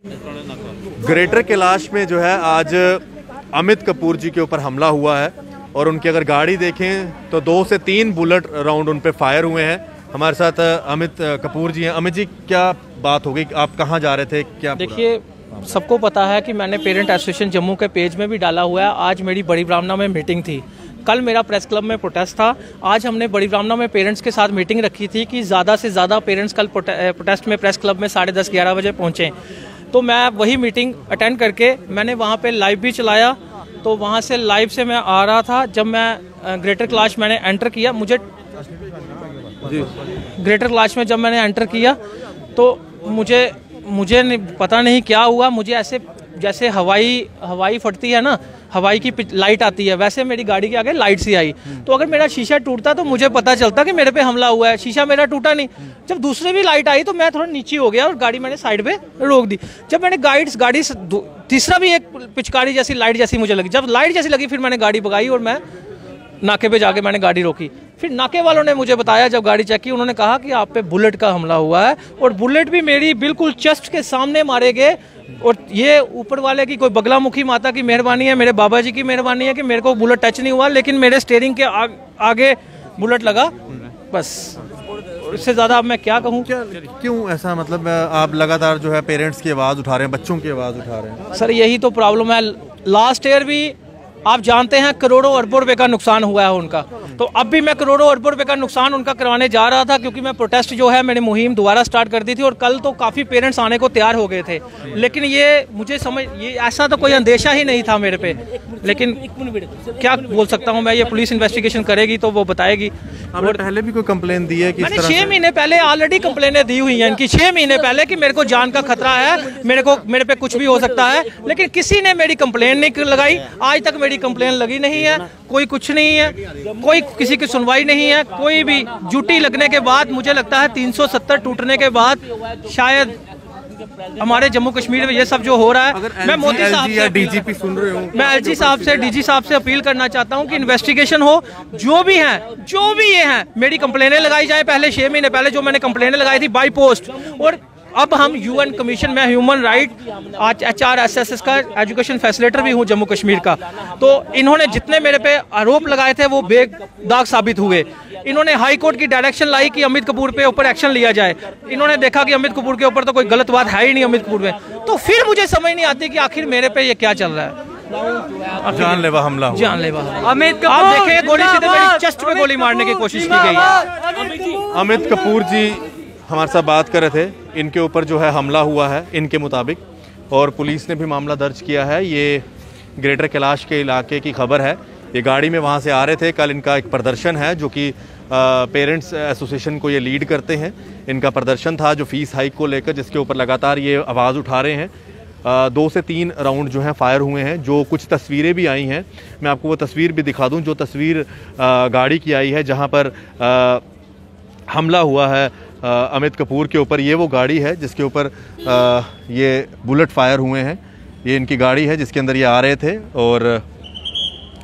Greater Kailash में जो है आज अमित कपूर जी के ऊपर हमला हुआ है और उनकी अगर गाड़ी देखें तो दो से तीन बुलेट राउंड उन पर फायर हुए हैं। हमारे साथ अमित कपूर जी हैं। अमित जी, क्या बात हो गई आप कहाँ जा रहे थे? क्या देखिए, सबको पता है कि मैंने पेरेंट एसोसिएशन जम्मू के पेज में भी डाला हुआ है। आज मेरी बड़ी ब्राह्मणा में मीटिंग थी। कल मेरा प्रेस क्लब में प्रोटेस्ट था। आज हमने बड़ी ब्राह्मणा में पेरेंट्स के साथ मीटिंग रखी थी कि ज़्यादा से ज़्यादा पेरेंट्स कल प्रोटेस्ट में प्रेस क्लब में साढ़े दस ग्यारह बजे पहुँचे। तो मैं वही मीटिंग अटेंड करके मैंने वहाँ पे लाइव भी चलाया। तो वहाँ से लाइव से मैं आ रहा था। जब मैं ग्रेटर क्लास मैंने एंटर किया मुझे ग्रेटर क्लास में जब मैंने एंटर किया तो मुझे मुझे पता नहीं क्या हुआ। मुझे ऐसे जैसे हवाई हवाई फटती है ना हवाई की लाइट आती है। वैसे मेरी गाड़ी के आगे लाइट सी आई। तो अगर मेरा शीशा टूटता तो मुझे पता चलता कि मेरे पे हमला हुआ है। शीशा मेरा टूटा नहीं। जब दूसरी भी लाइट आई तो मैं थोड़ा नीचे हो गया और गाड़ी मैंने साइड पे रोक दी। जब मैंने गाइड्स गाड़ी तीसरा भी एक पिचकारी जैसी लाइट जैसी मुझे लगी। जब लाइट जैसी लगी, फिर मैंने गाड़ी भगाई और मैं नाके पे जाके मैंने गाड़ी रोकी। फिर नाके वालों ने मुझे बताया, जब गाड़ी चेक की, उन्होंने कहा कि आप पे बुलेट का हमला हुआ है और बुलेट भी मेरी बिल्कुल चेस्ट के सामने मारे गए। और ये ऊपर वाले की कोई बगला मुखी माता की मेहरबानी है मेरे बाबा जी की मेहरबानी है कि मेरे को बुलेट टच नहीं हुआ लेकिन मेरे स्टेयरिंग के आ, आगे बुलेट लगा। बस। इससे ज़्यादा अब मैं क्या कहूँ? क्या क्यों ऐसा मतलब आप लगातार जो है पेरेंट्स की आवाज़ उठा रहे हैं बच्चों की आवाज़ उठा रहे हैं? सर यही तो प्रॉब्लम है। लास्ट ईयर भी आप जानते हैं करोड़ों अरबों रुपए का नुकसान हुआ है उनका। तो अब भी मैं करोड़ों अरबों रुपए का नुकसान उनका करवाने जा रहा था क्योंकि मैं प्रोटेस्ट जो है मैंने मुहिम दोबारा स्टार्ट कर दी थी और कल तो काफ़ी पेरेंट्स आने को तैयार हो गए थे। लेकिन ये मुझे समझ ये ऐसा तो कोई अंदेशा ही नहीं था मेरे पे। लेकिन क्या बोल सकता हूँ मैं? ये पुलिस इन्वेस्टिगेशन करेगी तो वो बताएगी। और पहले भी कोई कंप्लेन दी है कि मैंने छह महीने पहले ऑलरेडी कंप्लेनें दी हुई हैं इनकी। छह महीने पहले कि मेरे को जान का खतरा है मेरे को मेरे पे कुछ भी हो सकता है लेकिन किसी ने मेरी कंप्लेन नहीं लगाई। आज तक मेरी कंप्लेन लगी नहीं है कोई कुछ नहीं है कोई किसी की सुनवाई नहीं है कोई भी ड्यूटी लगने के बाद मुझे लगता है 370 टूटने के बाद शायद हमारे जम्मू कश्मीर में ये सब जो हो रहा है मैं मोदी साहब से डीजीपी सुन रहे हो। मैं एलजी साहब से डीजी साहब से अपील करना चाहता हूँ कि इन्वेस्टिगेशन हो जो भी है जो भी ये हैं मेरी कंप्लेनें लगाई जाए पहले छह महीने पहले जो मैंने कंप्लेनें लगाई थी बाई पोस्ट और अब हम यूएन कमीशन में ह्यूमन राइट आज H R S S S का एजुकेशन फैसिलेटर भी हूँ जम्मू कश्मीर का। तो इन्होंने जितने मेरे पे आरोप लगाए थे वो बेदाग साबित हुए। इन्होंने हाई कोर्ट की डायरेक्शन लाई कि अमित कपूर पे ऊपर एक्शन लिया जाए। इन्होंने देखा कि अमित कपूर के ऊपर तो कोई गलत बात है ही नहीं अमित कपूर में। तो फिर मुझे समझ नहीं आती कि आखिर मेरे पे ये क्या चल रहा है। जानलेवा हमला जानलेवा अमित आप देखें गोली सीधे मेरी चेस्ट पे गोली मारने की कोशिश की गई है। अमित कपूर जी हमारे साथ बात कर रहे थे। इनके ऊपर जो है हमला हुआ है इनके मुताबिक। और पुलिस ने भी मामला दर्ज किया है। ये ग्रेटर कैलाश के इलाके की खबर है। ये गाड़ी में वहाँ से आ रहे थे। कल इनका एक प्रदर्शन है जो कि पेरेंट्स एसोसिएशन को ये लीड करते हैं। इनका प्रदर्शन था जो फ़ीस हाइक को लेकर जिसके ऊपर लगातार ये आवाज़ उठा रहे हैं। आ, दो से तीन राउंड जो हैं फायर हुए हैं जो कुछ तस्वीरें भी आई हैं। मैं आपको वो तस्वीर भी दिखा दूँ जो तस्वीर आ, गाड़ी की आई है जहाँ पर आ, हमला हुआ है। अमित कपूर के ऊपर ये वो गाड़ी है जिसके ऊपर ये बुलेट फायर हुए हैं। ये इनकी गाड़ी है जिसके अंदर ये आ रहे थे और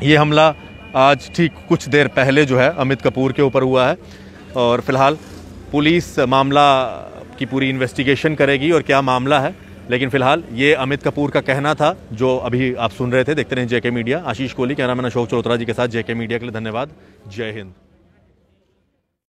ये हमला आज ठीक कुछ देर पहले जो है अमित कपूर के ऊपर हुआ है। और फ़िलहाल पुलिस मामला की पूरी इन्वेस्टिगेशन करेगी और क्या मामला है, लेकिन फ़िलहाल ये अमित कपूर का कहना था, जो अभी आप सुन रहे थे, देखते रहे JK media. Ashish Kohli, cameraman Ashok Chaudhra ji के साथ जेके मीडिया के लिए धन्यवाद। जय हिंद।